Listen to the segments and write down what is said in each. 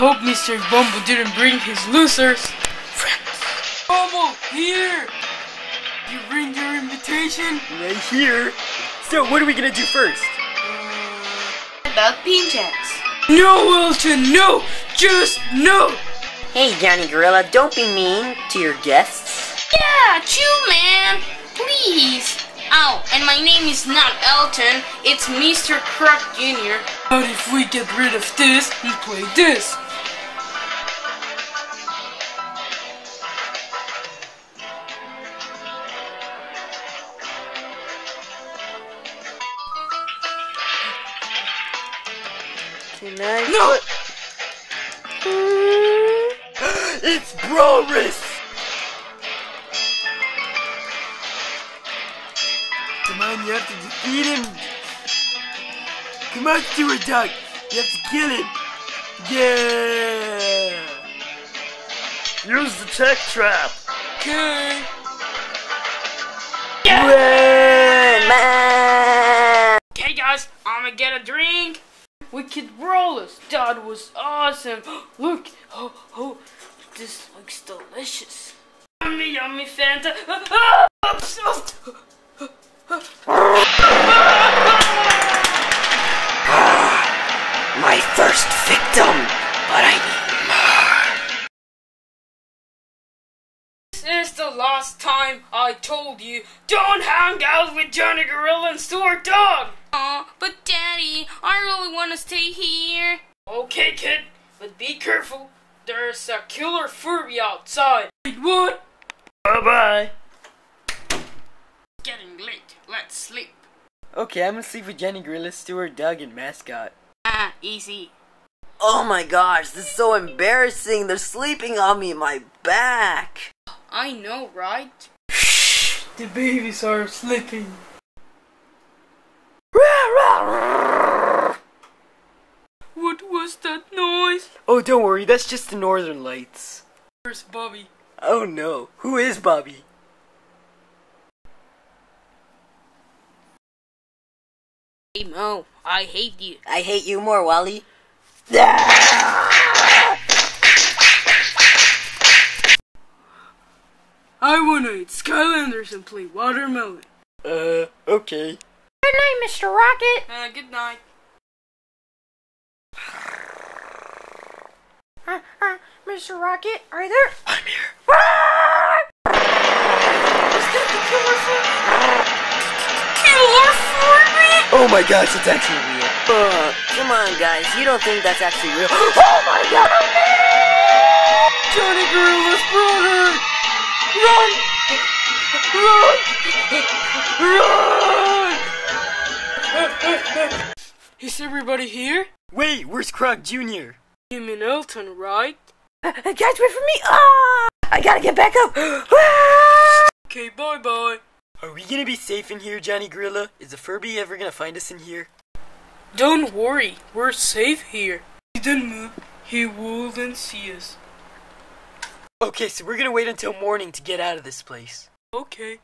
I hope Mr. Bumble didn't bring his losers. Friends. Bumble, here! You bring your invitation? Right here. So, what are we gonna do first? Uh, about bean jacks. No, Elton, no! Just no! Hey, Johnny Gorilla, don't be mean to your guests. Yeah, chill, man. Please. Oh, and my name is not Elton. It's Mr. Croc Jr. But if we get rid of this and play this, Can I? No! it's Brorus! Come on, you have to defeat him. Come on, Stuart Dog. You have to kill him. Yeah. Use the tech trap. okay. Wicked Rollers, that was awesome. Look, oh, oh, this looks delicious. Yummy, yummy Fanta. Ah, My first victim, but I need more. This is the last time I told you don't hang out with Johnny Gorilla and Stuart Dog. Aw, but Daddy, I really want to stay here. Okay, kid, but be careful. There's a killer Furby outside. Wait, what? Bye bye. Getting late. Let's sleep. Okay, I'm gonna sleep with Jenny Gorilla, Stuart, Dog, and Mascot. Ah, easy. Oh my gosh, this is so embarrassing. They're sleeping on me in my back. I know, right? The babies are sleeping. What was that noise? Oh, don't worry, that's just the Northern Lights. Where's Bobby? Oh no, who is Bobby? Hey, Mo, I hate you. I hate you more, Wally. I wanna eat Skylanders and play watermelon. Uh, okay. Good night, Mr. Rocket. Uh, good night. Mr. Rocket, are you there? I'm here. Killer Furby? Oh my gosh, it's actually real. Uh, come on, guys. You don't think that's actually real? Oh my god! Johnny Gorilla's brother! Run! Run! Run! Is everybody here? Wait, where's Croc Jr.? You mean Elton, right? Uh, guys, wait for me! Ah! I gotta get back up! Ah! Okay, bye bye. Are we gonna be safe in here, Johnny Gorilla? Is the Furby ever gonna find us in here? Don't worry, we're safe here. He didn't move, he wouldn't see us. Okay, so we're gonna wait until morning to get out of this place. Okay.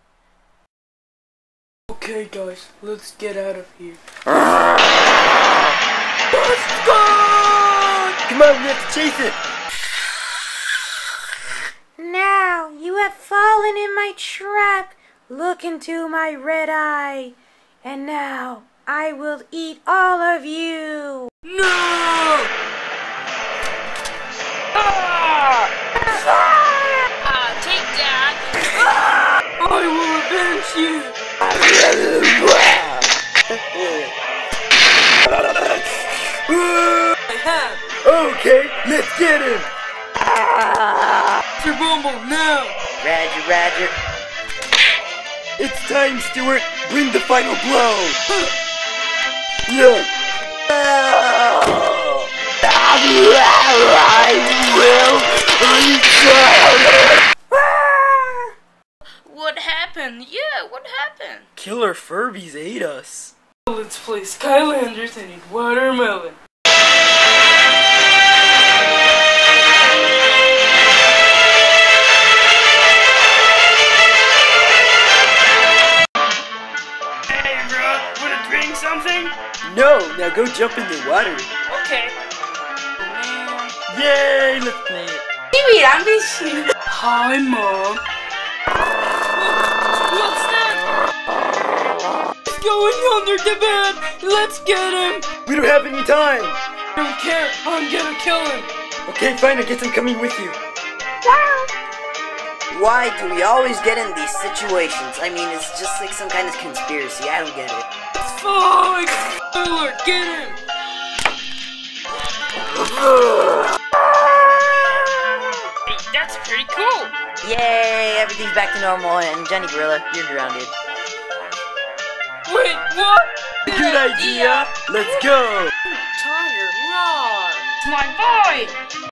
Okay, guys, let's get out of here. Come on, we have to chase it! Now you have fallen in my trap. Look into my red eye. And now I will eat all of you. No! Ah, take that. I will avenge you! Roger, Roger. It's time, Stuart! Bring the final blow! yeah! What happened? Yeah, what happened? Killer Furbies ate us. Let's play Skylanders and eat watermelon. Something? No, now go jump in the water. Okay. Yay, let's play it. Mira, bicho. Hi, Mom. What's that? He's going under the bed. Let's get him. We don't have any time. I don't care. I'm gonna kill him. Okay, fine, I guess I'm coming with you. Why do we always get in these situations? I mean, it's just like some kind of conspiracy. I don't get it. It's fine. Spoiler, get him. That's pretty cool. Yay, everything's back to normal, and Johnny Gorilla, you're grounded. Wait, what? Good idea. Let's go. Tiger, roar. It's my boy.